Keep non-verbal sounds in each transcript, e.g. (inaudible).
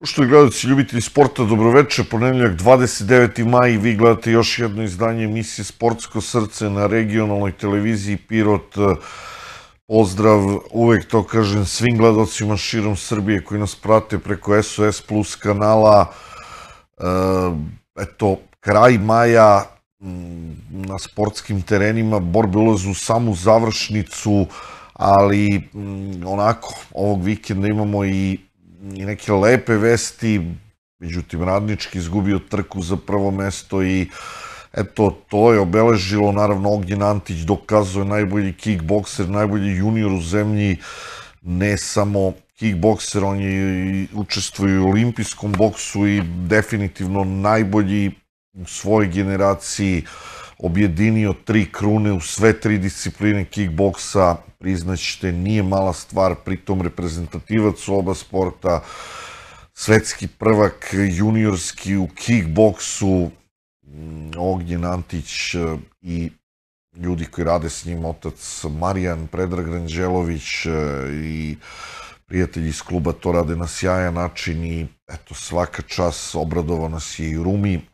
Poštovni gledalci, ljubitelji sporta, dobroveče, ponedeljak 29. maj, vi gledate još jedno izdanje emisije Sportsko srce na regionalnoj televiziji Pirot. Pozdrav, uvek to kažem svim gledalcima širom Srbije koji nas prate preko SOS Plus kanala. E, eto, kraj maja mm, na sportskim terenima, borbe ulazu u samu završnicu, ali mm, onako, ovog vikenda imamo i i neke lepe vesti, međutim Radnički izgubio trku za prvo mesto i eto, to je obeležilo, naravno Ognjen Antić dokazuje najbolji kickbokser, najbolji junior u zemlji, ne samo kickbokser, on je učestvuje u olimpijskom boksu i definitivno najbolji u svojoj generaciji objedinio tri krune u sve tri discipline kickboksa, priznaćete, nije mala stvar, pritom reprezentativac u oba sporta, svetski prvak juniorski u kickboksu, mm, Ognjen Antić e, i ljudi koji rade s njim, otac Marijan Predrag Ranđelović e, i prijatelji iz kluba to rade na sjajan način i eto svaka čas obradova nas je i Rumi.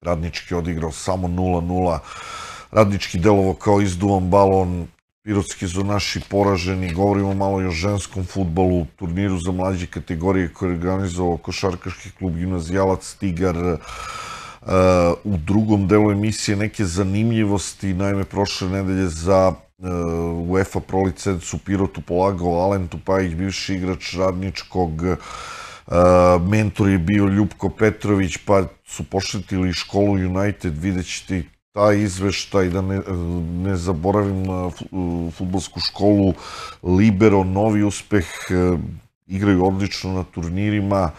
Radnički odigrao samo 0-0. Radnički delovo kao izduvan balon, Pirotski su naši poraženi, govorimo malo i o ženskom futbolu, turniru za mlađe kategorije koje je organizovao košarkaški klub Gimnazijalac Tigar. Uh, u drugom delu emisije neke zanimljivosti, naime prošle nedelje za uh, UEFA Pro licencu Pirotu polagao Alen Tupajić, bivši igrač radničkog mentor je bio Ljubko Petrović, pa su pošetili školu United, vidjet ćete taj izveštaj, da ne, ne zaboravim na futbolsku školu Libero, novi uspeh, igraju odlično na turnirima,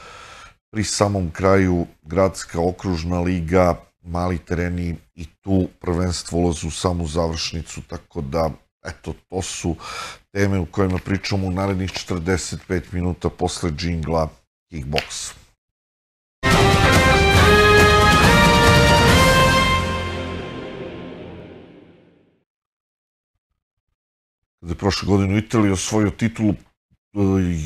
pri samom kraju gradska okružna liga, mali tereni i tu prvenstvo ulazu u samu završnicu, tako da eto, to su teme u kojima pričamo u narednih 45 minuta posle džingla Kickbox. kada je prošle godine u Italiji osvojio titulu e,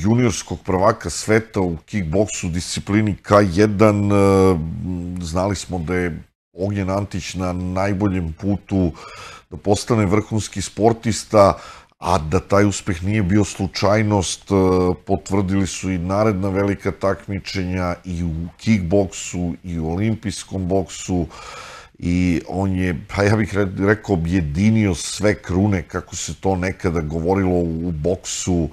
juniorskog prvaka sveta u kickboksu disciplini K1. E, znali smo da je Ognjen Antić na najboljem putu da postane vrhunski sportista, a da taj uspeh nije bio slučajnost, e, potvrdili su i naredna velika takmičenja i u kickboksu i u olimpijskom boksu i on je, pa ja bih rekao, objedinio sve krune, kako se to nekada govorilo u boksu,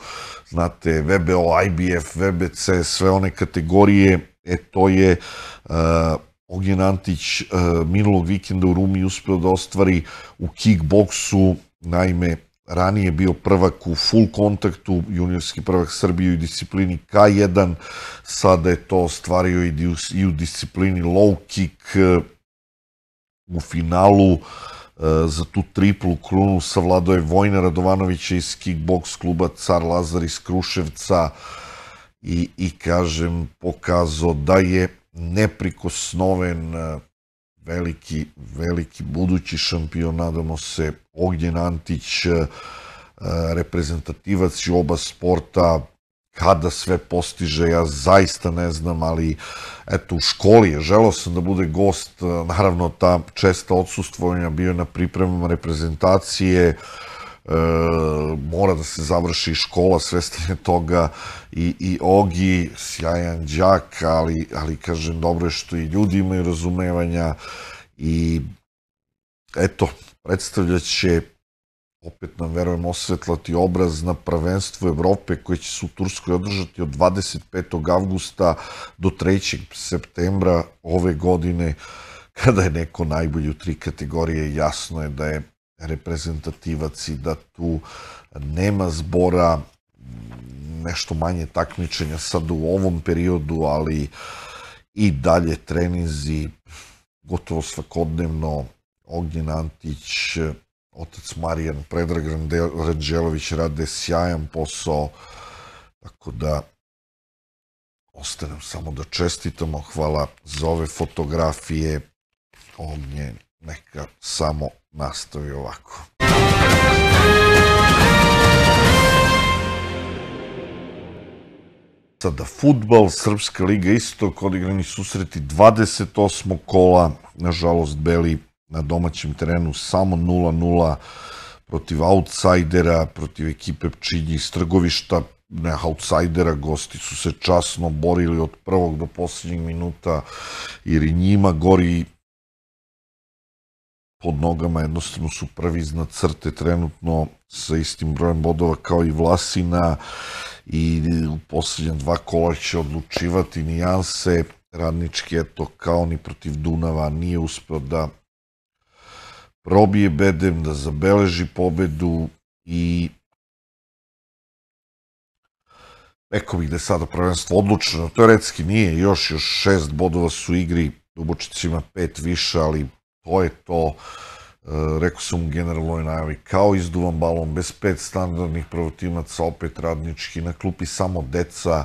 znate, VBO, IBF, VBC, sve one kategorije, e to je uh, Ognjen Antić uh, minulog vikenda u Rumi uspeo da ostvari u kickboksu, naime, ranije bio prvak u full kontaktu, juniorski prvak Srbije u disciplini K1, sada je to ostvario i u disciplini low kick, u finalu e, za tu triplu krunu savladao je Vojna Radovanovića iz kickbox kluba Car Lazar iz Kruševca i, i kažem, pokazao da je neprikosnoven e, veliki, veliki budući šampion, nadamo se, Ognjen Antić, e, reprezentativac i oba sporta, kada sve postiže, ja zaista ne znam, ali eto, u školi je, želao sam da bude gost, naravno ta česta odsustvovanja bio na pripremama reprezentacije, e, mora da se završi škola, svestan toga i, i Ogi, sjajan đak, ali, ali kažem, dobro je što i ljudi imaju razumevanja i eto, predstavljat će opet nam verujem osvetlati obraz na prvenstvu Evrope koje će se u Turskoj održati od 25. avgusta do 3. septembra ove godine kada je neko najbolji u tri kategorije jasno je da je reprezentativac i da tu nema zbora nešto manje takmičenja sad u ovom periodu, ali i dalje treninzi gotovo svakodnevno Ognjen Antić otac Marijan Predrag Ranđelović rade sjajan posao, tako da ostanem samo da čestitamo. Hvala za ove fotografije. Ognjen neka samo nastavi ovako. Sada, futbal, Srpska liga Istok, odigrani susreti 28. kola, nažalost Beli na domaćem terenu samo 0-0 protiv outsidera, protiv ekipe Pčinji iz Trgovišta, ne outsidera, gosti su se časno borili od prvog do posljednjeg minuta, jer i njima gori pod nogama, jednostavno su prvi iznad crte trenutno sa istim brojem bodova kao i Vlasina i u posljednja dva kola će odlučivati nijanse. Radnički, eto, kao ni protiv Dunava, nije uspeo da probije bedem, da zabeleži pobedu i rekao bih da je sada prvenstvo odlučeno, teoretski nije, još, još šest bodova su igri, Dubočić ima pet više, ali to je to, e, rekao sam u generalnoj najavi, kao izduvan balon, bez pet standardnih pravotimaca, opet radnički, na klupi samo deca,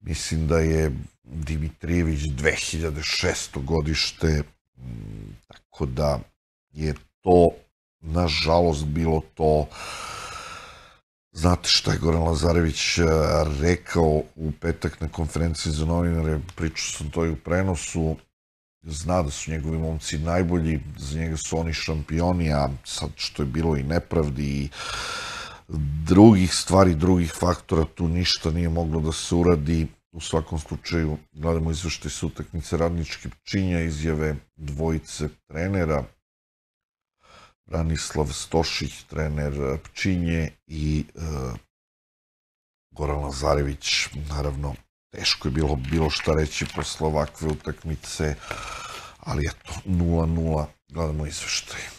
mislim da je Dimitrijević 2600 godište, tako da je to, nažalost, bilo to Znate šta je Goran Lazarević e, rekao u petak na konferenciji za novinare, pričao sam to i u prenosu, zna da su njegovi momci najbolji, za njega su oni šampioni, a sad što je bilo i nepravdi i drugih stvari, drugih faktora, tu ništa nije moglo da se uradi. U svakom slučaju, gledamo izvešte se utakmice radničke činja, izjave dvojice trenera, Branislav Stošić, trener Pčinje i e, Goran Lazarević, naravno, teško je bilo bilo šta reći posle ovakve utakmice, ali eto, 0-0, gledamo izveštaj.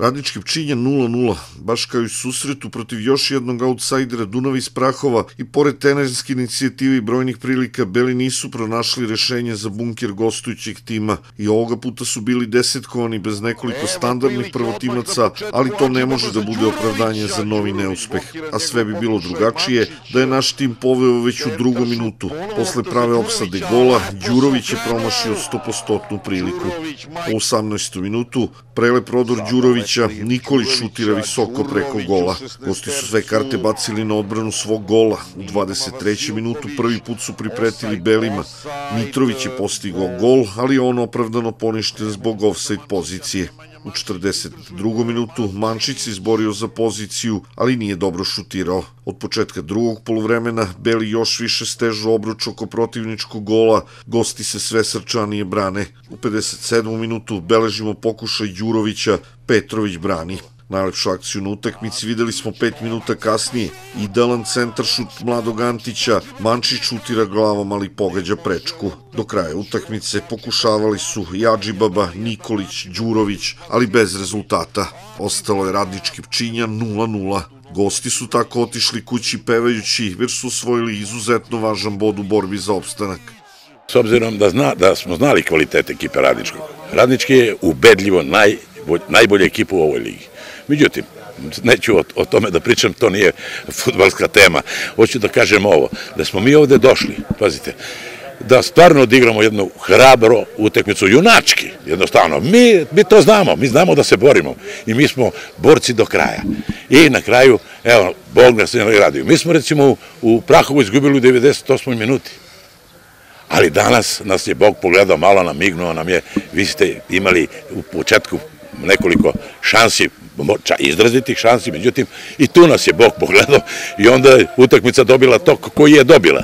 Radnički pčinja 0-0, baš kao i susretu protiv još jednog outsajdera Dunava iz Prahova i pored tenerske inicijative i brojnih prilika Beli nisu pronašli rešenje za bunker gostujućeg tima i ovoga puta su bili desetkovani bez nekoliko standardnih prvotimaca, ali to ne može da bude opravdanje za novi neuspeh. A sve bi bilo drugačije da je naš tim poveo već u drugom minutu. Posle prave opsade gola, Đurović je promašio 100% priliku. U 18. minutu prelep prodor Đurović Nikolića, Nikolić šutira visoko preko gola. Gosti su sve karte bacili na odbranu svog gola. U 23. minutu prvi put su pripretili Belima. Mitrović je postigao gol, ali on opravdano poništen zbog offside pozicije. U 42. minutu Mančić se izborio za poziciju, ali nije dobro šutirao. Od početka drugog polovremena Beli još više stežu obruč oko protivničkog gola, gosti se sve srčanije brane. U 57. minutu beležimo pokušaj Đurovića, Petrović brani. Najlepšu akciju na utakmici videli smo 5 minuta kasnije. Idealan centar šut mladog Antića, Mančić šutira glavom ali pogađa prečku. Do kraja utakmice pokušavali su Jađi Baba, Nikolić, Đurović, ali bez rezultata. Ostalo je radnički pčinja 0-0. Gosti su tako otišli kući pevajući, jer su osvojili izuzetno važan bod u borbi za opstanak. S obzirom da, zna, da smo znali kvalitet ekipe Radničkog, Radnički je ubedljivo naj, najbolja ekipa u ovoj ligi. Međutim, neću o, tome da pričam, to nije futbalska tema. Hoću da kažem ovo, da smo mi ovde došli, pazite, da stvarno odigramo jednu hrabro utekmicu, junački, jednostavno. Mi, to znamo, mi znamo da se borimo i mi smo borci do kraja. I na kraju, evo, Bog nas je radio. Mi smo recimo u, u Prahovu izgubili u 98. minuti. Ali danas nas je Bog pogledao, malo nam mignuo, nam je, vi ste imali u početku nekoliko šansi, izrazitih šansi, međutim i tu nas je Bog pogledao i onda je utakmica dobila to koji je dobila.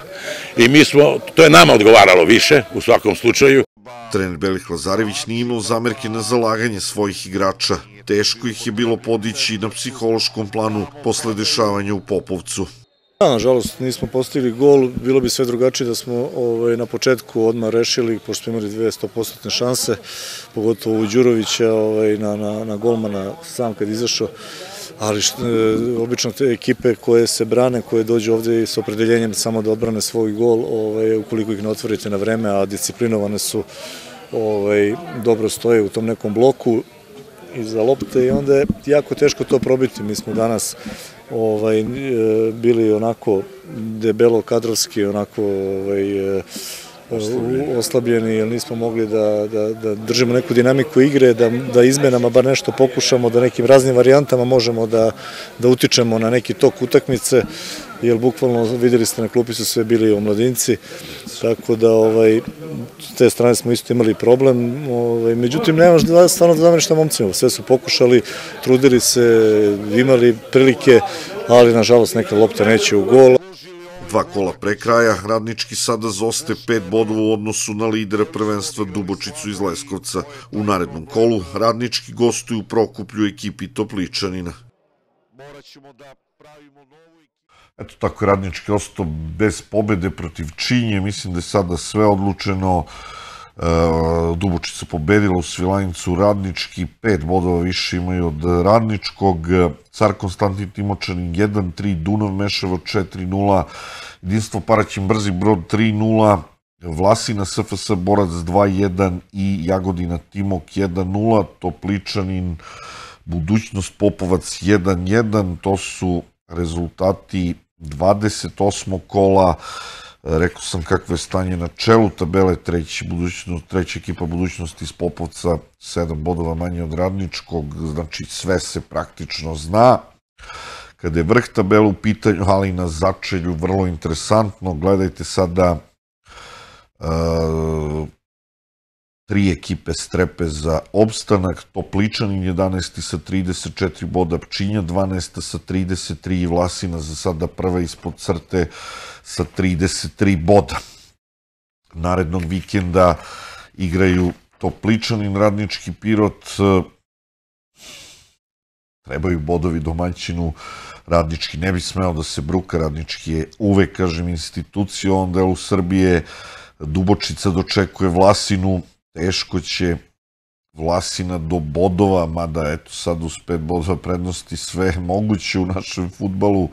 I mi smo, to je nama odgovaralo više u svakom slučaju. Trener Belih Lazarević nije imao zamerke na zalaganje svojih igrača. Teško ih je bilo podići na psihološkom planu posle dešavanja u Popovcu. Da, nažalost, nismo postigli gol, bilo bi sve drugačije da smo ovaj, na početku odmah rešili, pošto smo imali dve 100% šanse, pogotovo u Đurovića ovaj, na, na, na golmana sam kad izašao, ali e, obično te ekipe koje se brane, koje dođu ovde sa opredeljenjem samo da odbrane svoj gol, ovaj, ukoliko ih ne otvorite na vreme, a disciplinovane su, ovaj, dobro stoje u tom nekom bloku, iza lopte i onda je jako teško to probiti. Mi smo danas ovaj, e, bili onako debelo kadrovski, onako ovaj, e, oslabljeni, jer nismo mogli da, da, da držimo neku dinamiku igre, da, da izmenama bar nešto pokušamo, da nekim raznim varijantama možemo da, da utičemo na neki tok utakmice. Jer bukvalno videli ste na klupi su sve bili omladinci, tako da ovaj, s te strane smo isto imali problem, ovaj, međutim nemaš da stvarno da zameniš šta momcima, sve su pokušali, trudili se, imali prilike, ali nažalost neka lopta neće u gol. Dva kola pre kraja, Radnički sada zoste pet bodova u odnosu na lidera prvenstva Dubočicu iz Leskovca. U narednom kolu Radnički gostuju u Prokuplju ekipi Topličanina. Moraćemo da pravimo novu Eto tako Radnički ostao bez pobede protiv Činje, mislim da je sada sve odlučeno. E, Dubočica pobedila u Svilajnicu Radnički, pet bodova više imaju od Radničkog, Car Konstantin Timočanin 1-3, Dunav Meševo 4-0, Jedinstvo Paraćin Brzi Brod 3-0, Vlasina SFS Borac 2-1 i Jagodina Timok 1-0, Topličanin Budućnost Popovac 1-1, to su rezultati 28. kola, rekao sam kakvo je stanje na čelu tabele, treći budućnost, treća ekipa budućnosti iz Popovca, 7 bodova manje od Radničkog, znači sve se praktično zna. Kada je vrh tabela u pitanju, ali na začelju, vrlo interesantno, gledajte sada uh, tri ekipe strepe za opstanak, Topličanin 11. sa 34 boda, Pčinja 12. sa 33 i Vlasina za sada prva ispod crte sa 33 boda. Narednog vikenda igraju Topličanin, Radnički Pirot, trebaju bodovi domaćinu, Radnički ne bi smeo da se bruka, Radnički je uvek, kažem, institucija u ovom delu Srbije, Dubočica dočekuje Vlasinu, teško će Vlasina do bodova, mada eto sad uz pet bodova prednosti sve moguće u našem futbalu.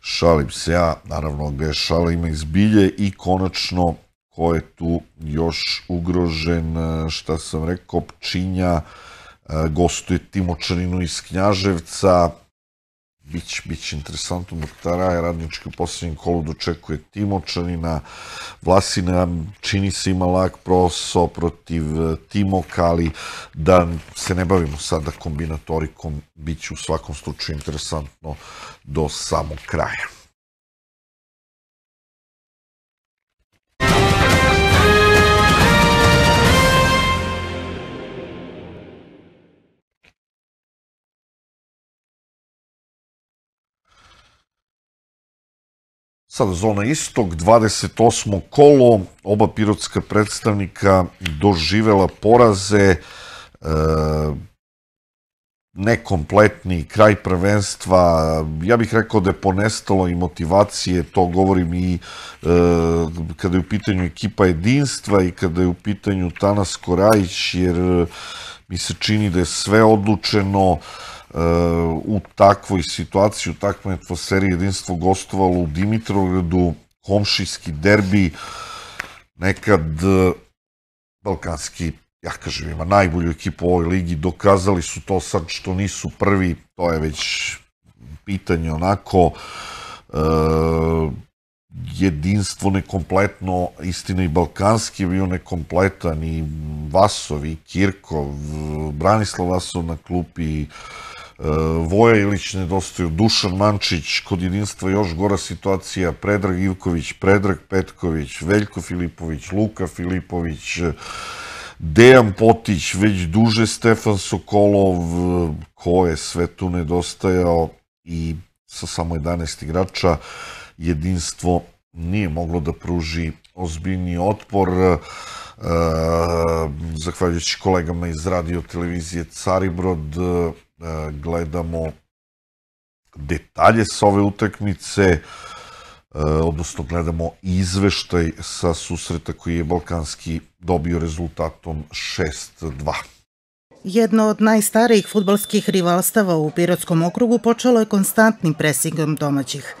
Šalim se ja, naravno ga je šala ima izbilje i konačno ko je tu još ugrožen, šta sam rekao, Pčinja, gostuje Timočaninu iz Knjaževca, Bić, biće interesantno dok traje radnički u poslednjem kolu dočekuje Timočanina. Vlasina čini se ima lak prosao protiv e, Timoka, ali da se ne bavimo sada kombinatorikom, bit će u svakom slučaju interesantno do samog kraja. Sada zona istog, 28. kolo, oba pirotska predstavnika doživela poraze, e, nekompletni kraj prvenstva, ja bih rekao da je ponestalo i motivacije, to govorim i e, kada je u pitanju ekipa jedinstva i kada je u pitanju Tanas Korajić, jer mi se čini da je sve odlučeno, u takvoj situaciji, u takvoj atmosferi jedinstvo gostovalo u Dimitrovgradu, komšijski derbi, nekad e, balkanski, ja kažem, ima najbolju ekipu u ovoj ligi, dokazali su to sad što nisu prvi, to je već pitanje onako, e, jedinstvo nekompletno, istina i balkanski je bio nekompletan i Vasov i Kirkov, Branislav Vasov na klupi, E, Voja Ilić nedostaju, Dušan Mančić, kod jedinstva još gora situacija, Predrag Ivković, Predrag Petković, Veljko Filipović, Luka Filipović, Dejan Potić, već duže Stefan Sokolov, ko je sve tu nedostajao i sa samo 11 igrača jedinstvo nije moglo da pruži ozbiljni otpor. E, zahvaljujući kolegama iz radio televizije Caribrod, E, gledamo detalje sa ove utakmice, e, odnosno gledamo izveštaj sa susreta koji je Balkanski dobio rezultatom 6-2. Jedno od najstarijih futbalskih rivalstava u Pirotskom okrugu počelo je konstantnim presingom domaćih.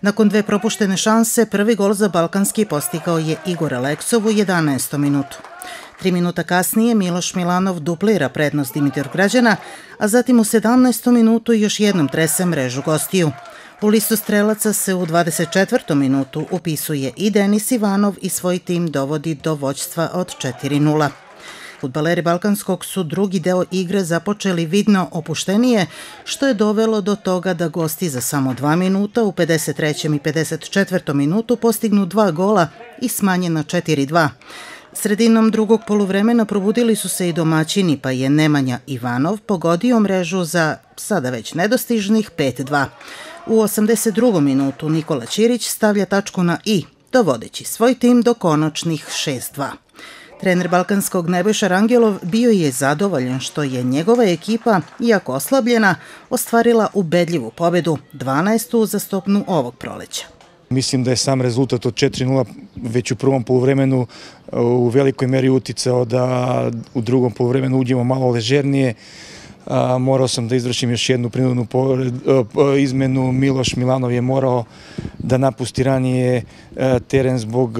Nakon dve propuštene šanse, prvi gol za Balkanski postigao je Igor Aleksov u 11. minutu. Tri minuta kasnije Miloš Milanov duplira prednost Dimitar Građana, a zatim u 17. minutu još jednom trese mrežu gostiju. U listu strelaca se u 24. minutu upisuje i Denis Ivanov i svoj tim dovodi do voćstva od 4-0. Futbaleri Balkanskog su drugi deo igre započeli vidno opuštenije, što je dovelo do toga da gosti za samo dva minuta u 53. i 54. minutu postignu dva gola i smanje na 4-2. Sredinom drugog poluvremena probudili su se i domaćini, pa je Nemanja Ivanov pogodio mrežu za sada već nedostižnih 5-2. U 82. minutu Nikola Ćirić stavlja tačku na i, dovodeći svoj tim do konačnih 6-2. Trener Balkanskog Nebojša Rangelov bio je zadovoljan što je njegova ekipa, iako oslabljena, ostvarila ubedljivu pobedu, 12. uzastopnu ovog proleća. Mislim da je sam rezultat od 4-0 već u prvom poluvremenu u velikoj meri uticao da u drugom poluvremenu uđemo malo ležernije. Morao sam da izvršim još jednu prinudnu izmenu. Miloš Milanov je morao da napusti ranije teren zbog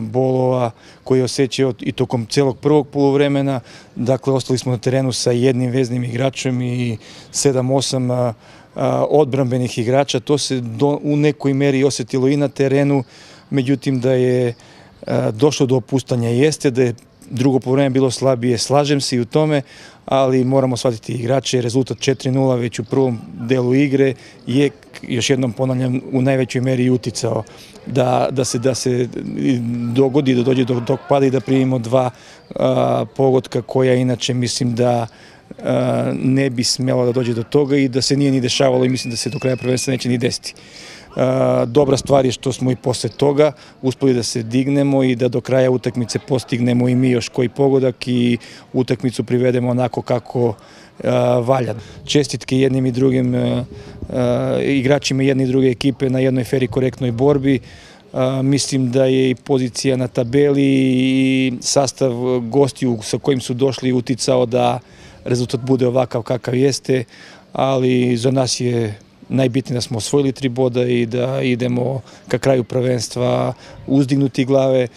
bolova koji je osjećao i tokom celog prvog poluvremena. Dakle, ostali smo na terenu sa jednim veznim igračem i 7-8 odbrambenih igrača. To se u nekoj meri osetilo i na terenu, međutim da je došlo do opustanja jeste, da je drugo povreme bilo slabije, slažem se i u tome, ali moramo shvatiti igrače, rezultat 4-0 već u prvom delu igre je, još jednom ponavljam, u najvećoj meri uticao da, da, se, da se dogodi, da dođe do tog pada i da primimo dva pogotka koja inače mislim da ne bi smjelo da dođe do toga i da se nije ni dešavalo i mislim da se do kraja prvenstva neće ni desiti. Dobra stvar je što smo i posle toga uspeli da se dignemo i da do kraja utakmice postignemo i mi još koji pogodak i utakmicu privedemo onako kako valja. Čestitke jednim i drugim igračima jedne i druge ekipe na jednoj feri korektnoj borbi. Mislim da je i pozicija na tabeli i sastav gostiju sa kojim su došli uticao da rezultat bude ovakav kakav jeste, ali za nas je najbitnije da smo osvojili tri boda i da idemo ka kraju prvenstva uzdignuti glave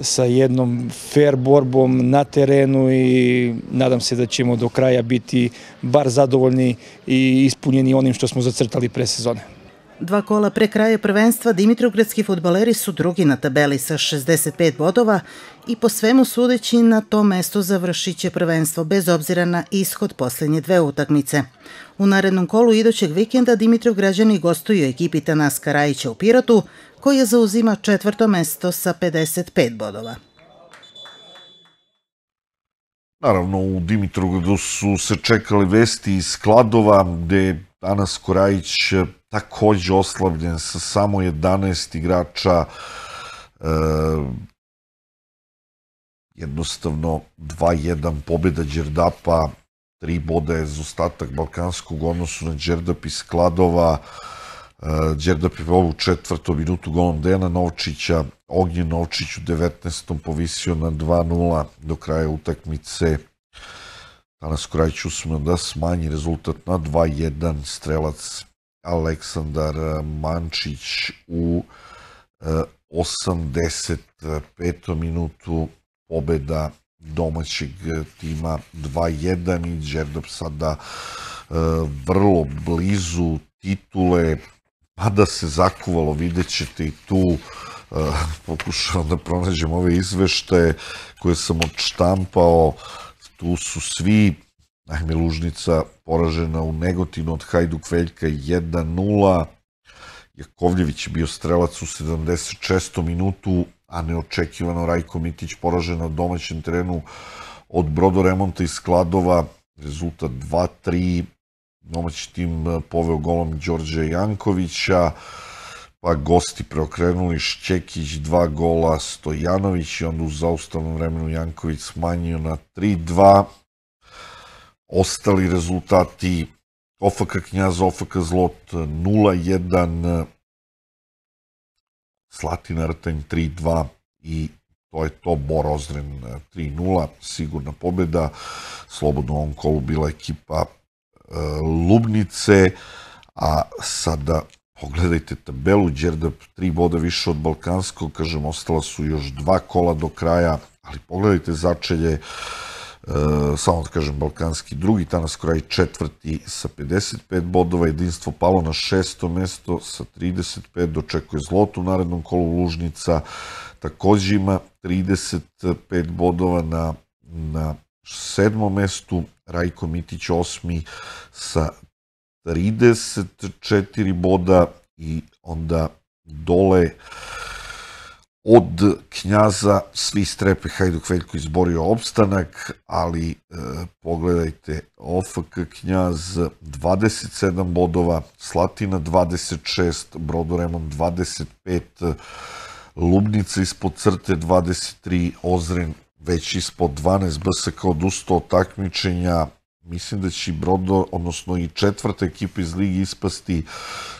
sa jednom fair borbom na terenu i nadam se da ćemo do kraja biti bar zadovoljni i ispunjeni onim što smo zacrtali pre sezone. Dva kola pre kraja prvenstva Dimitrovgradski futbaleri su drugi na tabeli sa 65 bodova i po svemu sudeći na to mesto završit će prvenstvo bez obzira na ishod poslednje dve utakmice. U narednom kolu idućeg vikenda Dimitrovgrađani gostuju ekipi Tanas Karajića u Pirotu, koja zauzima četvrto mesto sa 55 bodova. Naravno, u Dimitrovgradu su se čekali vesti iz skladova, gde danas Korajić takođe oslabljen sa samo 11 igrača, e, jednostavno 2-1 pobjeda Đerdapa, tri boda je za ostatak Balkanskog odnosu na Đerdap iz Skladova, e, Đerdap je u četvrtom minutu golom Dena Novčića, Ognjen Novčić u 19. povisio na 2-0 do kraja utakmice. Danas Korajić usmeo da smanji rezultat na 2-1, strelac Aleksandar Mančić u 85. minutu pobeda domaćeg tima 2-1 i Đerdap sada vrlo blizu titule, mada se zakuvalo, vidjet ćete i tu pokušavam da pronađem ove izveštaje koje sam odštampao, tu su svi Naime, Lužnica poražena u Negotinu od Hajduk Veljka 1-0. Jakovljević je bio strelac u 76. minutu, a neočekivano Rajko Mitić poražen na domaćem terenu od Brodoremonta iz Skladova. Rezultat 2-3. Domaći tim eh, poveo golom Đorđe Jankovića pa gosti preokrenuli Šćekić dva gola, Stojanović i onda u zaustavnom vremenu Janković smanjio na 3-2 ostali rezultati OFK Knjaz, OFK Zlot 0-1, Slatina Rtanj 3-2 i to je to, Bor Ozren 3-0, sigurna pobjeda, slobodno u ovom kolu bila ekipa e, Lubnice, a sada pogledajte tabelu, Đerdap 3 boda više od Balkanskog, kažem, ostala su još dva kola do kraja, ali pogledajte začelje, samo da kažem, balkanski drugi, Tanas Kraj četvrti sa 55 bodova, jedinstvo palo na šesto mesto sa 35, dočekuje zlotu u narednom kolu Lužnica, takođe ima 35 bodova na, na sedmom mestu, Rajko Mitić osmi sa 34 boda i onda dole od Knjaza svi strepe Hajduk Veljko izborio opstanak, ali e, pogledajte OFK Knjaz 27 bodova, Slatina 26, Brodoremon 25, Lubnica ispod crte 23, Ozren već ispod 12, BSK odustao od takmičenja, mislim da će Brodo, odnosno i četvrta ekipa iz ligi ispasti,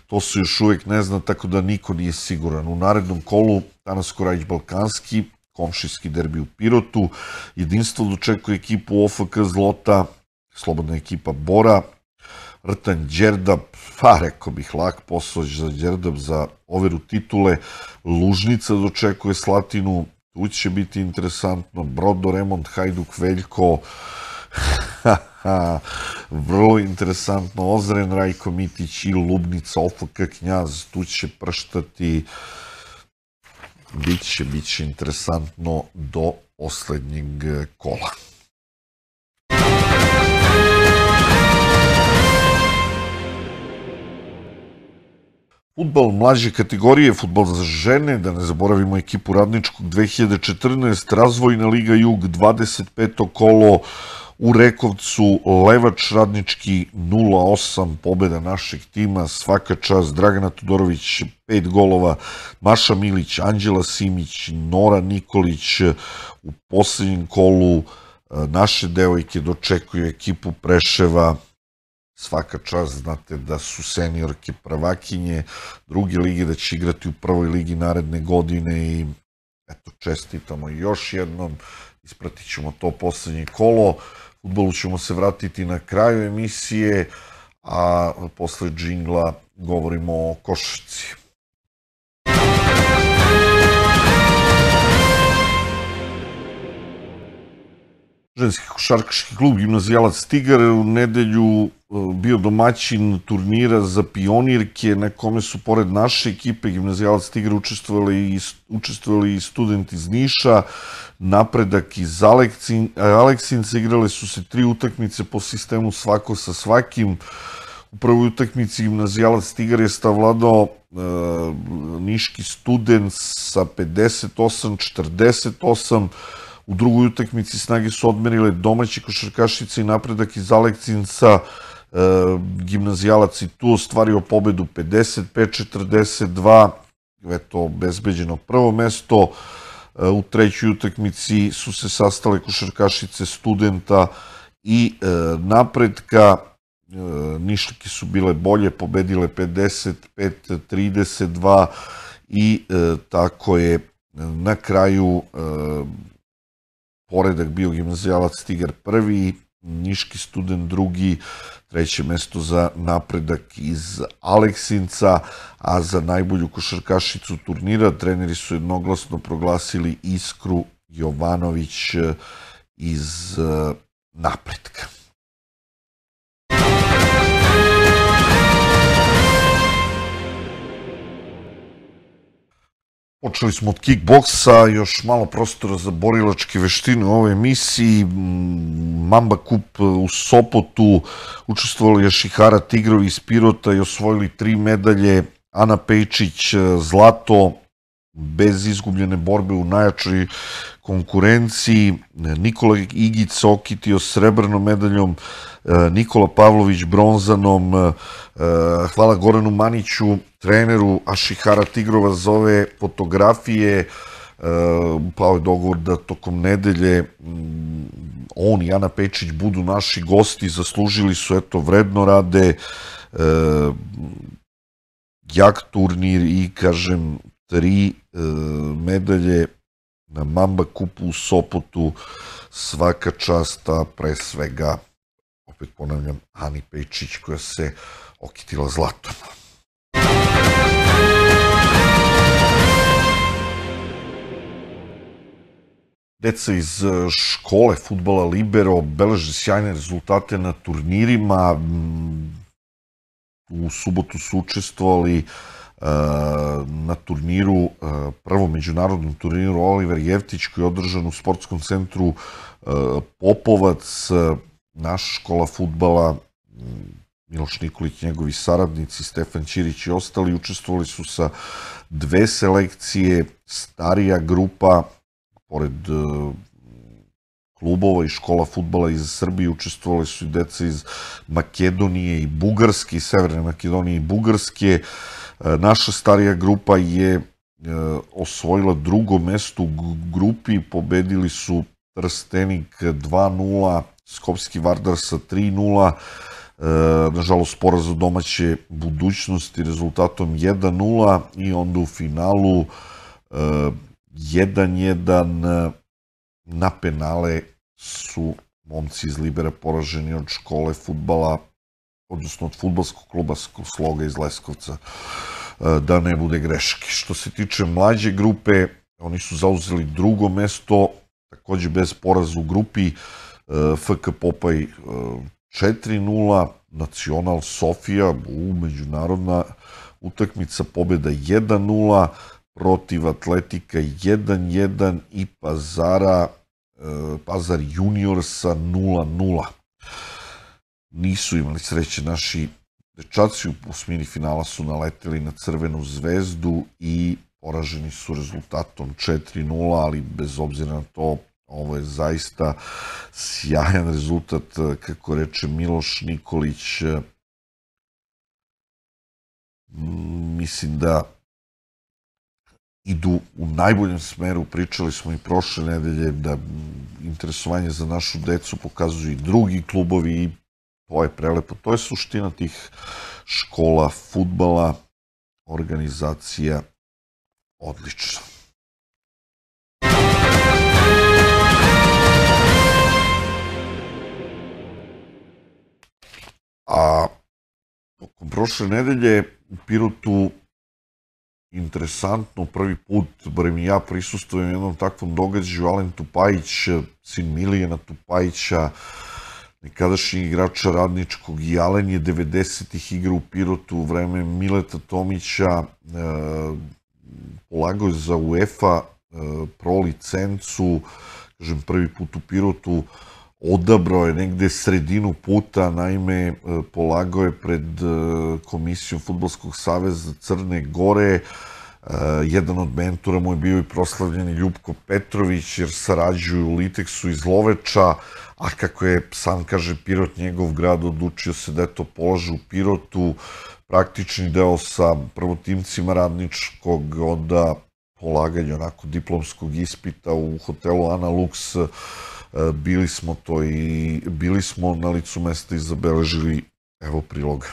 to se još uvek ne zna, tako da niko nije siguran. U narednom kolu danas Korajić Balkanski, komšijski derbi u Pirotu, jedinstvo dočekuje ekipu OFK Zlota, slobodna ekipa Bora, Rtan Đerdap, pa rekao bih lak posao za Đerdap za overu titule, Lužnica dočekuje Slatinu, tu će biti interesantno, Brodo, Remont, Hajduk, Veljko, (laughs) vrlo interesantno, Ozren, Rajko Mitić i Lubnica, OFK Knjaz, tu će prštati, biće, biće interesantno do poslednjeg kola. Futbol mlađe kategorije, futbol za žene, da ne zaboravimo ekipu Radničkog 2014, Razvojna Liga Jug 25. kolo, u Rekovcu Levač Radnički 0-8 pobeda našeg tima, svaka čast Dragana Todorović 5 golova, Maša Milić, Anđela Simić, Nora Nikolić u poslednjem kolu naše devojke dočekuju ekipu Preševa. Svaka čast, znate da su seniorke prvakinje druge lige, da će igrati u prvoj ligi naredne godine i eto, čestitamo još jednom, ispratit ćemo to poslednje kolo, futbolu ćemo se vratiti na kraju emisije, a posle džingla govorimo o košarci. Ženski košarkaški klub Gimnazijalac Tigar u nedelju bio domaćin turnira za pionirke na kome su pored naše ekipe Gimnazijalac Tigar učestvovali i, učestvovali i studenti iz Niša, napredak iz Aleksin, Aleksinca, igrale su se tri utakmice po sistemu svako sa svakim. U prvoj utakmici Gimnazijalac Tigar je stavladao e, niški student sa 58-48, U drugoj utakmici snage su odmerile domaći košarkašice i napredak iz Aleksinca, e, gimnazijalac i tu ostvario pobedu 55-42, eto, obezbeđeno prvo mesto, e, u trećoj utakmici su se sastale košarkašice studenta i e, napredka, Nišlike su bile bolje, pobedile 55-32 i tako je na kraju poredak bio gimnazijalac Tigar prvi, Niški student drugi, treće mesto za napredak iz Aleksinca, a za najbolju košarkašicu turnira treneri su jednoglasno proglasili Iskru Jovanović iz eh, Počeli smo od kickboksa, još malo prostora za borilačke veštine u ovoj emisiji. Mamba Kup u Sopotu, učestvovali je Šihara Tigrovi iz Pirota i osvojili tri medalje. Ana Pejčić zlato, bez izgubljene borbe u najjačoj konkurenciji. Nikola Igic okitio srebrnom medaljom, Nikola Pavlović bronzanom. Hvala Goranu Maniću, treneru Ašihara Tigrova za ove fotografije. Pao je dogovor da tokom nedelje on i Ana Pečić budu naši gosti, zaslužili su, eto, vredno rade, jak turnir i, kažem, tri e, medalje na Mamba kupu u Sopotu, svaka časta, pre svega, opet ponavljam, Ani Pejčić koja se okitila zlatom. Deca iz škole futbola Libero beleže sjajne rezultate na turnirima. U subotu su učestvovali na turniru, prvom međunarodnom turniru Oliver Jevtić koji je održan u sportskom centru Popovac, naša škola futbala, Miloš Nikolić, njegovi saradnici, Stefan Ćirić i ostali učestvovali su sa dve selekcije, starija grupa, pored klubova i škola futbala iz Srbije učestvovali su i deca iz Makedonije i Bugarske, Severne Makedonije i Bugarske. E, naša starija grupa je e, osvojila drugo mesto u grupi, pobedili su Trstenik 2-0, Skopski Vardar sa 3-0, e, nažalost poraz od domaće budućnosti rezultatom 1-0 i onda u finalu 1-1 na penale su momci iz Libera poraženi od škole futbala, odnosno od futbalskog kluba Sloga iz Leskovca, e, da ne bude greške. Što se tiče mlađe grupe, oni su zauzeli drugo mesto, takođe bez poraza u grupi, e, FK Popaj 4-0, e, Nacional Sofija, međunarodna utakmica, pobjeda 1-0, protiv Atletika 1-1 i Pazara Pazar junior sa 0-0. Nisu imali sreće naši dečaci u osmini finala su naleteli na Crvenu zvezdu i poraženi su rezultatom 4-0, ali bez obzira na to ovo je zaista sjajan rezultat, kako reče Miloš Nikolić. Mislim da idu u najboljem smeru. Pričali smo i prošle nedelje da interesovanje za našu decu pokazuju i drugi klubovi i to je prelepo. To je suština tih škola futbala, organizacija odlična. A tokom prošle nedelje u Pirotu interesantno, prvi put, barem ja prisustujem jednom takvom događaju, Alen Tupajić, sin Milijana Tupajića, nekadašnji igrača radničkog i Alen je 90-ih igra u Pirotu u vreme Mileta Tomića, e, polagao je za UEFA e, pro licencu, kažem prvi put u Pirotu, odabrao je negde sredinu puta, naime e, polagao je pred Komisijom Futbolskog saveza Crne Gore, e, jedan od mentora mu je bio i proslavljeni Ljubko Petrović, jer sarađuju u Liteksu iz Loveča, a kako je, sam kaže, Pirot njegov grad, odlučio se da je to polože u Pirotu, praktični deo sa prvotimcima radničkog, onda polaganje onako diplomskog ispita u hotelu Ana Lux, E, bili smo to i bili smo na licu mesta i zabeležili evo priloga.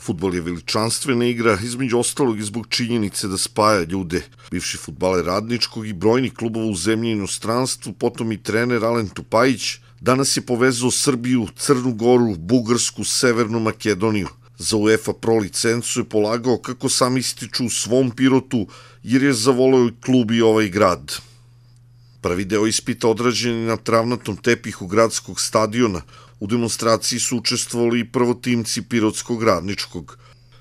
Futbol je veličanstvena igra, između ostalog i zbog činjenice da spaja ljude. Bivši futbaler radničkog i brojnih klubova u zemlji i inostranstvu, potom i trener Alen Tupajić, danas je povezao Srbiju, Crnu Goru, Bugarsku, Severnu Makedoniju. Za UEFA Pro licencu je polagao kako sam ističu u svom pirotu, jer je zavoleo i klub i ovaj grad. Prvi deo ispita odrađen je na travnatom tepihu gradskog stadiona. U demonstraciji su učestvovali i prvotimci Pirotskog radničkog.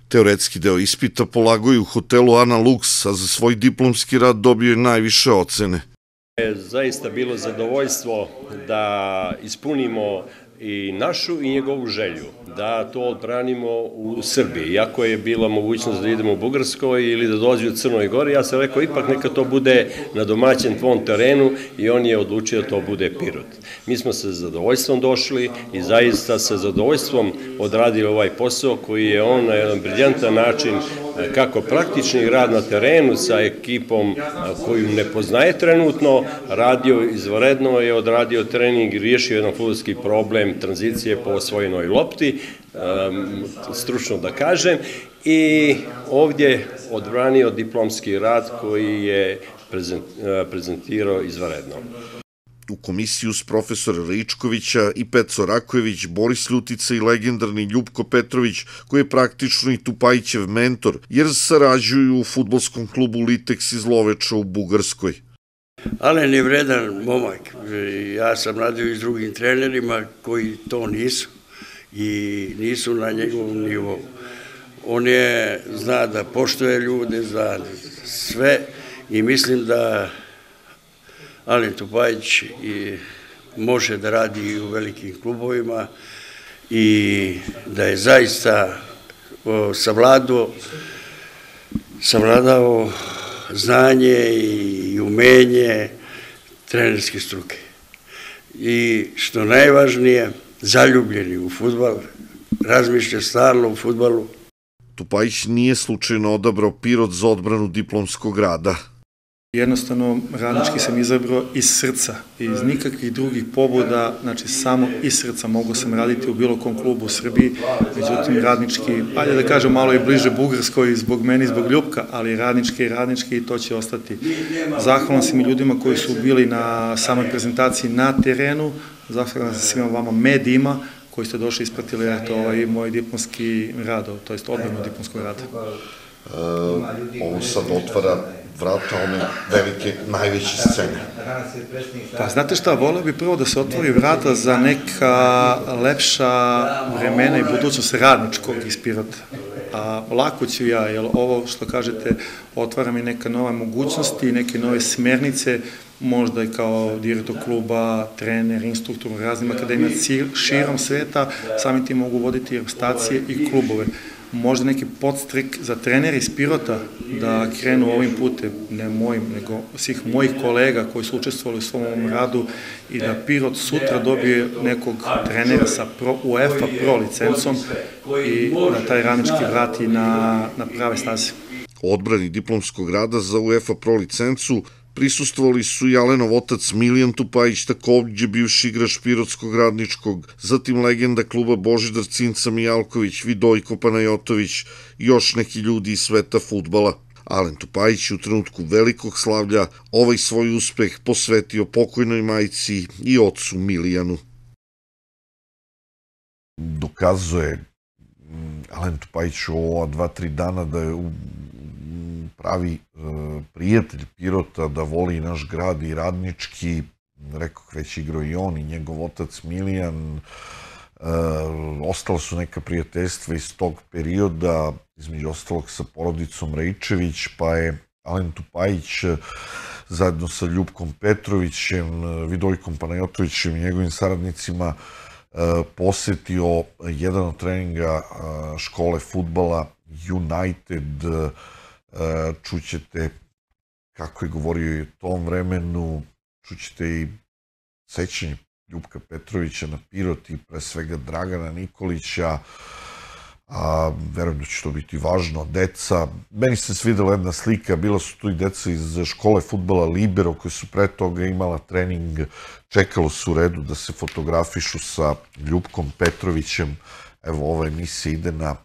Teoretski deo ispita polagao je u hotelu Ana Lux, a za svoj diplomski rad dobio je najviše ocene. Zaista bilo zadovoljstvo da ispunimo i našu i njegovu želju da to odbranimo u Srbiji. Iako je bila mogućnost da idemo u Bugarskoj ili da dođe u Crnoj Gori, ja sam rekao ipak neka to bude na domaćem tvom terenu i on je odlučio da to bude Pirot. Mi smo sa zadovoljstvom došli i zaista sa zadovoljstvom odradili ovaj posao koji je on na jedan briljantan način kako praktični rad na terenu sa ekipom koju ne poznaje trenutno, radio izvaredno je odradio trening, riješio jedan futbolski problem tranzicije po osvojenoj lopti, stručno da kažem, i ovdje odbranio diplomski rad koji je prezentirao izvaredno u komisiju s profesora Ričkovića i Peco Rakojević, Boris Ljutica i legendarni Ljubko Petrović, koji je praktično i Tupajićev mentor, jer sarađuju u futbolskom klubu Litex iz Loveča u Bugarskoj. Alen je vredan momak. Ja sam radio i s drugim trenerima koji to nisu i nisu na njegovom nivou. On je, zna da poštuje ljude, zna sve i mislim da Alen Tupajić i može da radi u velikim klubovima i da je zaista savladao savladao znanje i umenje trenerske struke. I što najvažnije, zaljubljeni u futbal, razmišlja stalno u futbalu. Tupajić nije slučajno odabrao Pirot za odbranu diplomskog rada. Jednostavno, radnički sam izabrao iz srca, iz nikakvih drugih pobuda, znači samo iz srca mogu sam raditi u bilo kom klubu u Srbiji, međutim radnički, ajde da kažem malo i bliže Bugarskoj zbog meni, zbog Ljubka, ali radnički i radnički i to će ostati. Zahvalan sam i ljudima koji su bili na samoj prezentaciji na terenu, zahvalan sam svima vama medijima, koji ste došli ispratili eto, ovaj moj diplomski rad, to jest odbranu diplomskog rada. Uh, ovo sad otvara vrata one velike, najveće scene. Pa znate šta, voleo bi prvo da se otvori vrata za neka lepša vremena i budućnost radničkog iz Pirota. A lako ću ja, jer ovo što kažete otvara mi neka nova mogućnosti, neke nove smernice, možda i kao direktor kluba, trener, instruktor raznim akademija širom sveta, sami ti mogu voditi stacije i klubove možda neki podstrik za trenere iz Pirota da krenu ovim putem, ne mojim, nego svih mojih kolega koji su učestvovali u svom radu i da Pirot sutra dobije nekog trenera sa pro, UEFA Pro licencom i da taj radnički vrati na, na prave staze. Odbrani diplomskog rada za UEFA Pro licencu Prisustvovali su i Alenov otac Milijan Tupajić, takođe bivši igrač Pirotskog radničkog, zatim legenda kluba Božidar Cinca Mijalković, Vidojko Panajotović još neki ljudi iz sveta futbala. Alen Tupajić u trenutku velikog slavlja ovaj svoj uspeh posvetio pokojnoj majici i ocu Milijanu. Dokazuje mm, Alen Tupajić u ova dva, tri dana da je pravi prijatelj Pirota, da voli naš grad i radnički, rekao već igrao i on i njegov otac Milijan, e, ostala su neka prijateljstva iz tog perioda, između ostalog sa porodicom Rejčević, pa je Alen Tupajić e, zajedno sa Ljubkom Petrovićem, Vidojkom Panajotovićem i njegovim saradnicima posetio jedan od treninga škole futbala United čućete kako je govorio i o tom vremenu, čućete i sećanje Ljubka Petrovića na Pirot i pre svega Dragana Nikolića, a verujem da će to biti važno, deca. Meni se svidela jedna slika, bila su tu i deca iz škole futbala Libero, koji su pre toga imala trening, čekalo su u redu da se fotografišu sa Ljubkom Petrovićem, Evo, ova emisija ide na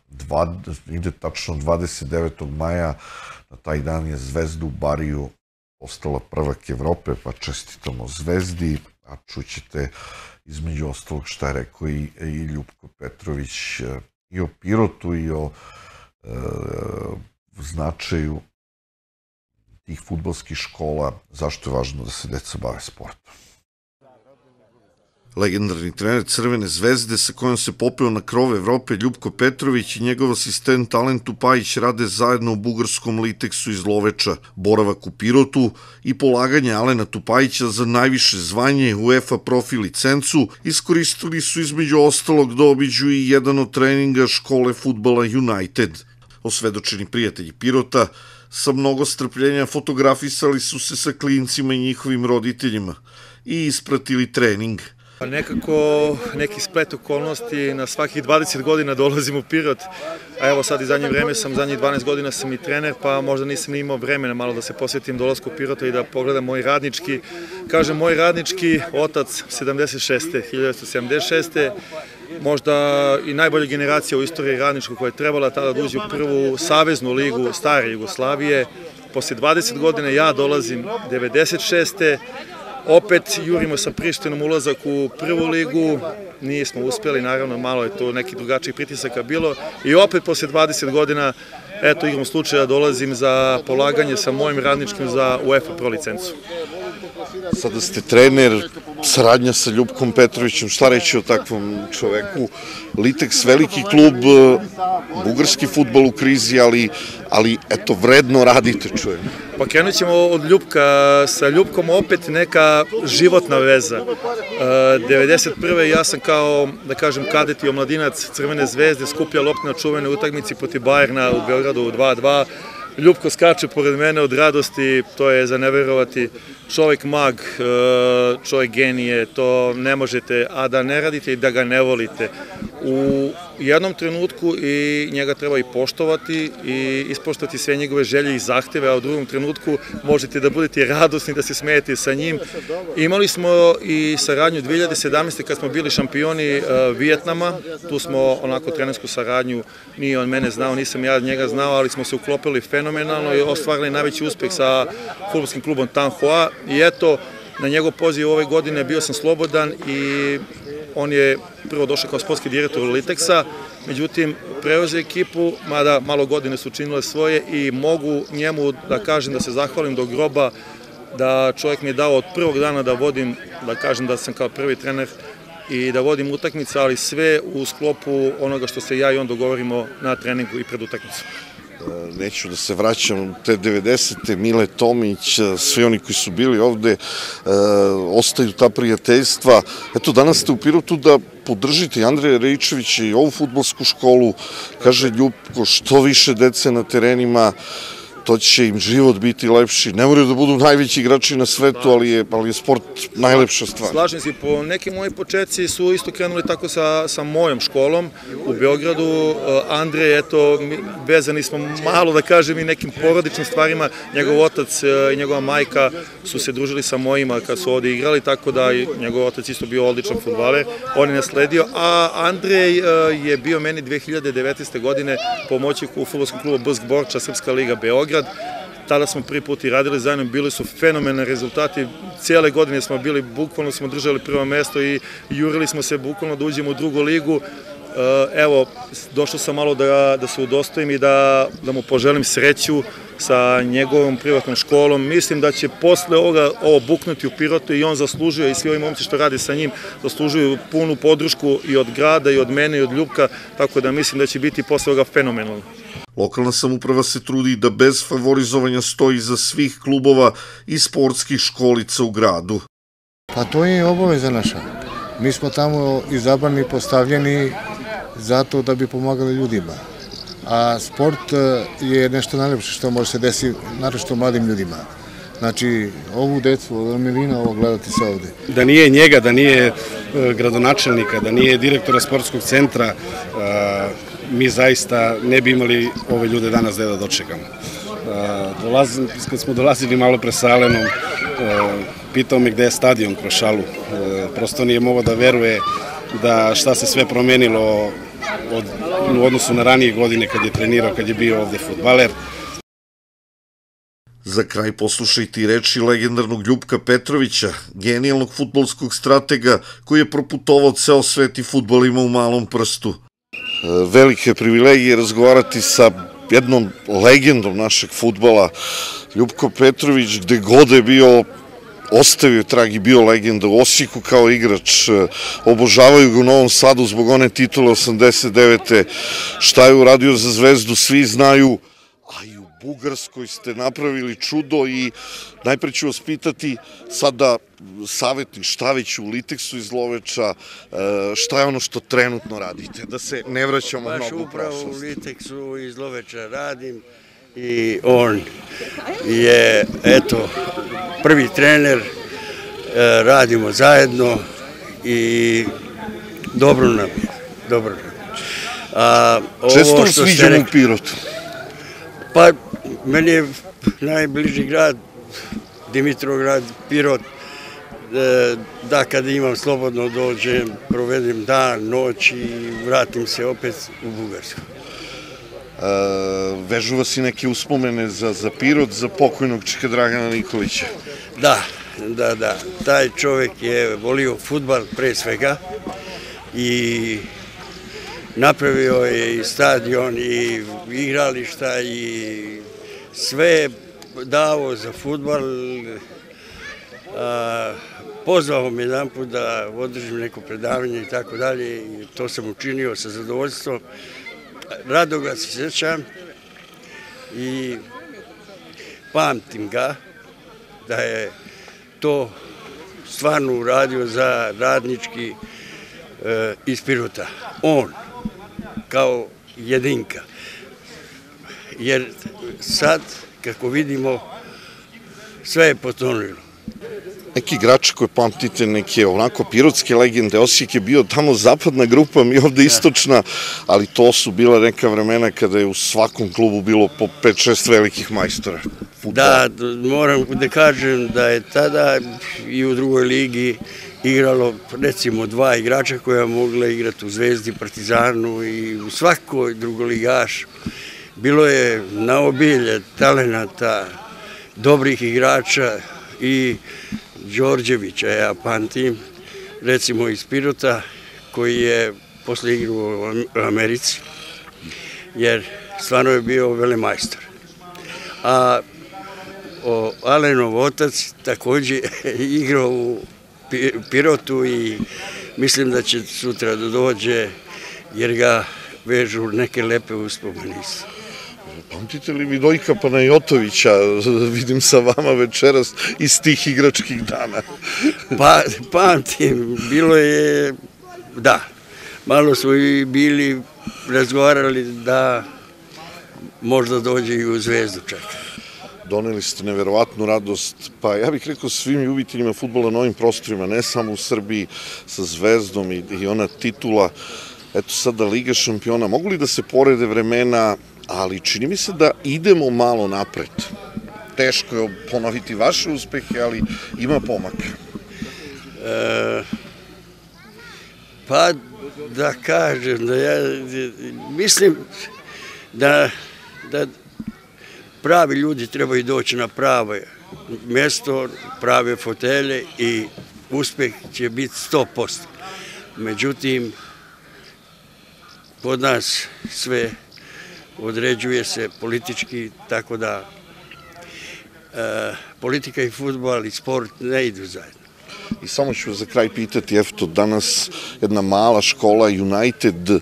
ide tačno 29. maja, na taj dan je Zvezda u Bariju ostala prvak Evrope, pa čestitamo Zvezdi, a čućete između ostalog šta je rekao i, i Petrović e, i o Pirotu i o e, značaju tih futbolskih škola, zašto je važno da se deca bave sportom legendarni trener Crvene zvezde sa kojom se popeo na krove Evrope Ljubko Petrović i njegov asistent Talentu Pajić rade zajedno u bugarskom Liteksu iz Loveča, boravak u Pirotu i polaganje Alena Tupajića za najviše zvanje UEFA profi licencu iskoristili su između ostalog da obiđu i jedan od treninga škole futbala United. Osvedočeni prijatelji Pirota sa mnogo strpljenja fotografisali su se sa klincima i njihovim roditeljima i ispratili trening – nekako neki splet okolnosti, na svakih 20 godina dolazim u Pirot, a evo sad i zadnje vreme sam, zadnjih 12 godina sam i trener, pa možda nisam ni imao vremena malo da se posvetim dolasku u Pirota i da pogledam moj radnički, kažem moj radnički otac 76. 1976 možda i najbolja generacija u istoriji radničkog koja je trebala tada da uđe u prvu saveznu ligu stare Jugoslavije. Posle 20 godina ja dolazim 96. Opet jurimo sa Prištinom ulazak u prvu ligu, nismo uspeli, naravno malo je to neki drugačiji pritisaka bilo i opet posle 20 godina, eto igrom slučaja dolazim za polaganje sa mojim radničkim za UEFA Pro licencu. Sada ste trener, saradnja sa Ljubkom Petrovićem, šta reći o takvom čoveku? Liteks, veliki klub, e, bugarski futbol u krizi, ali, ali eto, vredno radite, čujem. Pa krenut ćemo od Ljubka. Sa Ljubkom opet neka životna veza. 91. ja sam kao, da kažem, kadet i omladinac Crvene zvezde skuplja lopte na čuvenoj utakmici proti Bajerna u Beogradu 2-2 Ljubko skače pored mene od radosti, to je za neverovati. Čovjek mag, e, čovjek genije, to ne možete, a da ne radite i da ga ne volite. U jednom trenutku i njega treba i poštovati i ispoštovati sve njegove želje i zahteve, a u drugom trenutku možete da budete radosni, da se smijete sa njim. Imali smo i saradnju 2017. kad smo bili šampioni uh, Vijetnama, tu smo onako trenersku saradnju, nije on mene znao, nisam ja njega znao, ali smo se uklopili fenomenalno i ostvarili najveći uspeh sa futbolskim klubom Tan Hoa i eto, na njegov poziv ove godine bio sam slobodan i on je prvo došao kao sportski direktor Liteksa, međutim preoze ekipu, mada malo godine su činile svoje i mogu njemu da kažem da se zahvalim do groba da čovjek mi je dao od prvog dana da vodim, da kažem da sam kao prvi trener i da vodim utakmice, ali sve u sklopu onoga što se ja i on dogovorimo na treningu i pred utakmicom neću da se vraćam te 90. Mile Tomić, svi oni koji su bili ovde, e, ostaju ta prijateljstva. Eto, danas ste u Pirotu da podržite Andreja Rejčevića i ovu futbolsku školu, kaže Ljubko, što više dece na terenima, to će im život biti lepši. Ne moraju da budu najveći igrači na svetu, ali je, je sport najlepša stvar. Slažem se, po nekim moji početci su isto krenuli tako sa, sa mojom školom u Beogradu. Andrej, eto, vezani smo malo da kažem i nekim porodičnim stvarima. Njegov otac e, i njegova majka su se družili sa mojima kad su ovde igrali, tako da i njegov otac isto bio odličan futbaler. On je nasledio, a Andrej e, je bio meni 2019. godine pomoćnik u futbolskom klubu Brzg Borča, Srpska liga Beograd Beograd. Tada smo prvi put i radili zajedno, bili su fenomenalni rezultati. Cijele godine smo bili, bukvalno smo držali prvo mesto i jurili smo se bukvalno da uđemo u drugu ligu. E, evo, došao sam malo da, da se udostojim i da, da mu poželim sreću sa njegovom privatnom školom. Mislim da će posle ovoga ovo buknuti u Pirotu i on zaslužuje i svi ovi momci što radi sa njim zaslužuju punu podršku i od grada i od mene i od Ljubka, tako da mislim da će biti posle ovoga fenomenalno. Lokalna samuprava se trudi da bez favorizovanja stoji za svih klubova i sportskih školica u gradu. Pa to je obaveza naša. Mi smo tamo izabrani i postavljeni zato da bi pomagali ljudima. A sport e, je nešto najlepše što može se desiti, naravno mladim ljudima. Znači, ovu decu, Milina, ovo gledati se ovde. Da nije njega, da nije e, gradonačelnika, da nije direktora sportskog centra, mi zaista ne bi imali ove ljude danas da dočekamo. Dolazim, kad smo dolazili malo pre sa Alenom, pitao me gde je stadion kroz šalu. Prosto nije mogo da veruje da šta se sve promenilo od, u odnosu na ranije godine kad je trenirao, kad je bio ovde futbaler. Za kraj poslušajte reči legendarnog Ljubka Petrovića, genijalnog futbolskog stratega koji je proputovao ceo svet i futbol ima u malom prstu. Velike privilegije razgovarati sa jednom legendom našeg futbola, Ljubko Petrović, gde god je bio ostavio trag i bio legenda u Osijeku kao igrač, obožavaju ga u Novom Sadu zbog one titule 89. Šta je uradio za zvezdu, svi znaju, a i Bugarskoj ste napravili čudo i najpre ću vas pitati sada savjetnik Štavić u Liteksu iz Loveča, e, šta je ono što trenutno radite, da se ne vraćamo mnogo u prošlost. Baš upravo u Liteksu iz Loveča radim, i on je, eto, prvi trener, e, radimo zajedno i dobro nam je, dobro nam je. Često sviđamo u Pirotu? Pa, meni je najbliži grad, Dimitrograd, Pirot, e, da kada imam slobodno dođem, provedem dan, noć i vratim se opet u Bugarsku. E, vežu vas i neke uspomene za, za Pirot, za pokojnog čika Dragana Nikolića. Da, da, da. Taj čovek je volio futbal pre svega i napravio je i stadion i igrališta i sve dao za futbal. pozvao me jedan put da održim neko predavanje i tako dalje i to sam učinio sa zadovoljstvom. Rado ga se sjećam i pamtim ga da je to stvarno uradio za radnički e, iz Piruta. On, kao jedinka. Jer sad, kako vidimo, sve je potonilo neki igrači koje pamtite, neke onako pirotske legende, Osijek je bio tamo zapadna grupa, mi ovde istočna, ali to su bila neka vremena kada je u svakom klubu bilo po 5-6 velikih majstora. Da, moram da kažem da je tada i u drugoj ligi igralo recimo dva igrača koja mogla igrati u Zvezdi, Partizanu i u svakoj drugoligašu. Bilo je na obilje talenata, dobrih igrača i Đorđevića, ja pamtim, recimo iz Pirota, koji je posle igru u Americi, jer stvarno je bio velemajstor. A o, Alenov otac takođe (laughs) igrao u Pirotu i mislim da će sutra da dođe jer ga vežu neke lepe uspomenice. Pamtite li Vidojka Panajotovića, (laughs) vidim sa vama večeras, iz tih igračkih dana? (laughs) pa, pamtim, bilo je, da, malo smo i bili, razgovarali da možda dođe i u zvezdu čak. Doneli ste neverovatnu radost, pa ja bih rekao svim ljubiteljima futbola na ovim prostorima, ne samo u Srbiji, sa zvezdom i, i ona titula, eto sada Liga šampiona, mogu li da se porede vremena ali čini mi se da idemo malo napred. Teško je ponoviti vaše uspehe, ali ima pomaka. E, pa da kažem, da ja mislim da, da pravi ljudi trebaju doći na pravo mesto, prave fotelje i uspeh će biti 100%. Međutim, kod nas sve određuje se politički, tako da e, politika i futbol i sport ne idu zajedno. I samo ću za kraj pitati, eto, danas jedna mala škola United, e,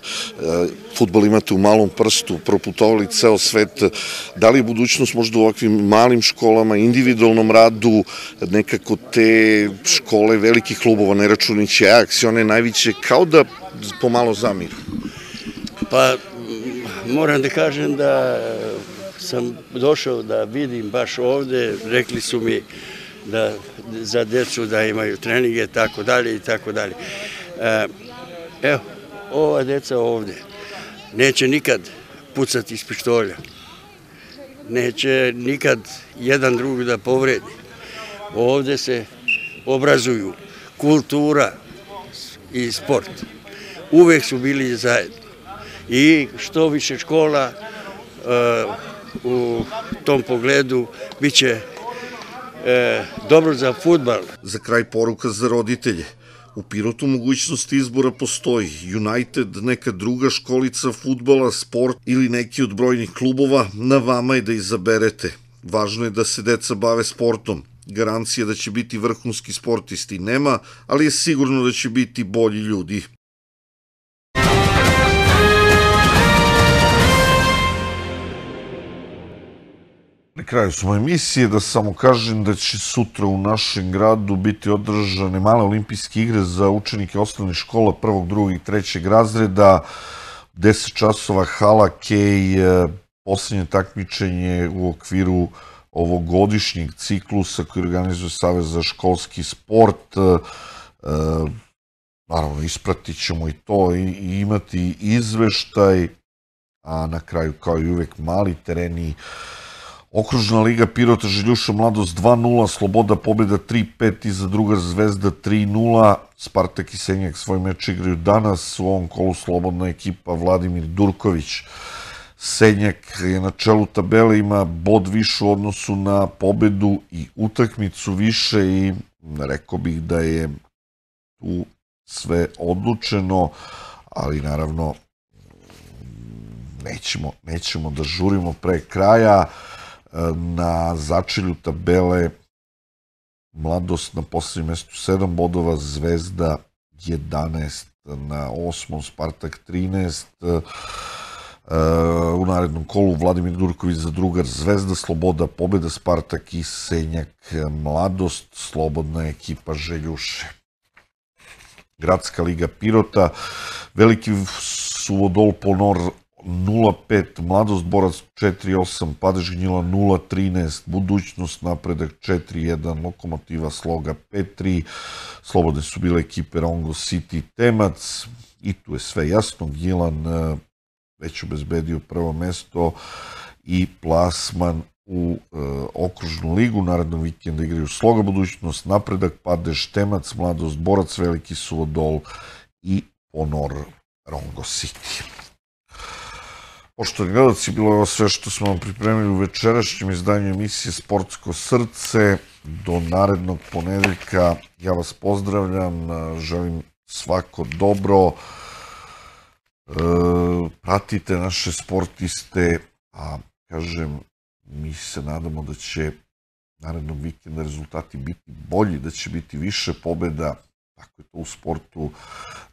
futbol imate u malom prstu, proputovali ceo svet, da li je budućnost možda u ovakvim malim školama, individualnom radu, nekako te škole velikih klubova, ne računići Ajax i one najveće, kao da pomalo zamiru? Pa, moram da kažem da sam došao da vidim baš ovde, rekli su mi da za decu da imaju treninge, tako dalje i tako dalje. E, evo, ova deca ovde neće nikad pucati iz pištolja. Neće nikad jedan drug da povredi. Ovde se obrazuju kultura i sport. Uvek su bili zajedno i što više škola uh, u tom pogledu biće uh, dobro za futbal. Za kraj poruka za roditelje. U Pirotu mogućnost izbora postoji. United, neka druga školica futbala, sport ili neki od brojnih klubova, na vama je da izaberete. Važno je da se deca bave sportom. Garancija da će biti vrhunski sportisti nema, ali je sigurno da će biti bolji ljudi. Na kraju smo emisije da samo kažem da će sutra u našem gradu biti održane male olimpijske igre za učenike osnovnih škola prvog, drugog i trećeg razreda. 10 časova hala Kej, e, poslednje takmičenje u okviru ovog godišnjeg ciklusa koji organizuje Savez za školski sport. E, e, naravno, ispratit ćemo i to i imati izveštaj, a na kraju kao i uvek mali tereni Okružna liga Pirota Željuša Mladost 2-0, Sloboda pobjeda 3-5 i za druga zvezda 3-0. Spartak i Senjak svoj meč igraju danas. U ovom kolu slobodna ekipa Vladimir Durković. Senjak je na čelu tabele, ima bod više u odnosu na pobedu i utakmicu više i rekao bih da je tu sve odlučeno, ali naravno nećemo, nećemo da žurimo pre kraja na začelju tabele Mladost na poslednjem mestu 7 bodova, Zvezda 11 na osmom, Spartak 13, u narednom kolu Vladimir Durković za drugar Zvezda, Sloboda, Pobeda, Spartak i Senjak, Mladost, Slobodna ekipa Željuše. Gradska liga Pirota, Veliki Suvodol Ponor 0-5, Mladost Borac 4-8, Padež Gnjila 0-13, Budućnost Napredak 4-1, Lokomotiva Sloga 5-3, slobodne su bile ekipe Rongo City Temac, i tu je sve jasno, Gnjilan e, već obezbedio prvo mesto i plasman u e, okružnu ligu. Narednom vikenda igraju Sloga budućnost, Napredak, Padež, Temac, Mladost, Borac, Veliki Suvodol i Ponor Rongo City. Poštovani gledalci, bilo je ovo sve što smo vam pripremili u večerašnjem izdanju emisije Sportsko srce. Do narednog ponedeljka ja vas pozdravljam, želim svako dobro. E, pratite naše sportiste, a kažem, mi se nadamo da će narednog vikenda rezultati biti bolji, da će biti više pobeda, tako je to u sportu,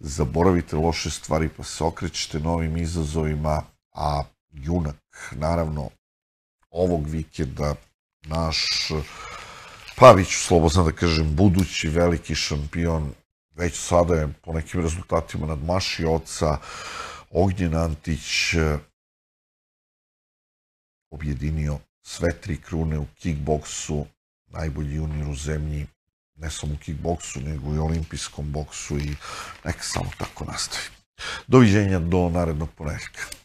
zaboravite loše stvari pa se okrećete novim izazovima, a junak, naravno, ovog vikenda, naš, pa vi ću slobodno da kažem, budući veliki šampion, već sada je po nekim rezultatima nadmašio oca, Ognjen Antić objedinio sve tri krune u kickboksu, najbolji junior u zemlji, ne samo u kickboksu, nego i olimpijskom boksu i neka samo tako nastavi. Doviđenja do narednog ponedjeljka.